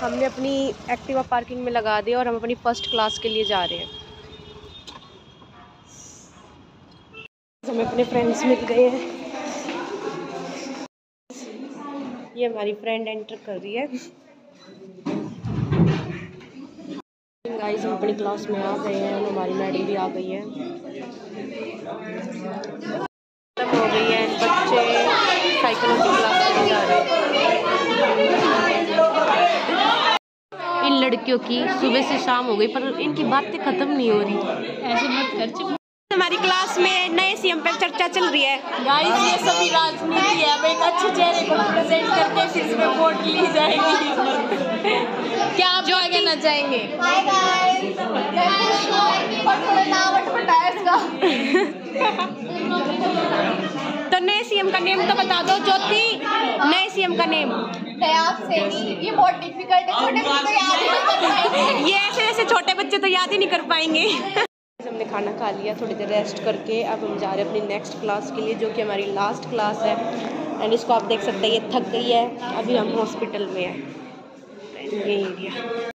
हमने अपनी Activa parking में लगा दिया और हम अपनी फ़र्स्ट क्लास के लिए जा रहे हैं। हमें अपने फ्रेंड्स मिल गए हैं। ये हमारी फ्रेंड एंटर कर रही है। गाइस हम अपनी क्लास में आ गए हैं, हमारी मैडम भी आ गई है। हो गई है, बच्चे साइकोलॉजी क्लास में जा रहे हैं। इन लड़कियों की सुबह से शाम हो गई पर इनकी बातें खत्म नहीं हो रही। ऐसे मत कर हमारी क्लास में नए सीएम पर चर्चा चल रही है। गाइस ये सभी राजनीति है अब एक अच्छे चेहरे को प्रेजेंट करके फिर इसमें वोट ली जाएगी। क्या आप जो आगे ना चाहेंगे है इसका तो नए सीएम का नेम तो बता दो ज्योति। नए सीएम का नेम। ये बहुत डिफ़िकल्ट है। छोटे बच्चे तो याद ही नहीं कर पाएँगे। ये ऐसे ऐसे छोटे बच्चे तो याद ही नहीं कर पाएँगे। हमने खाना खा लिया थोड़ी देर रेस्ट करके। अब हम जा रहे हैं अपनी नेक्स्ट क्लास के लिए जो कि हमारी लास्ट क्लास है। एंड इसको आप देख सकते हैं ये थक गई है। अभी हम हॉस्पिटल में हैं। ये एरिया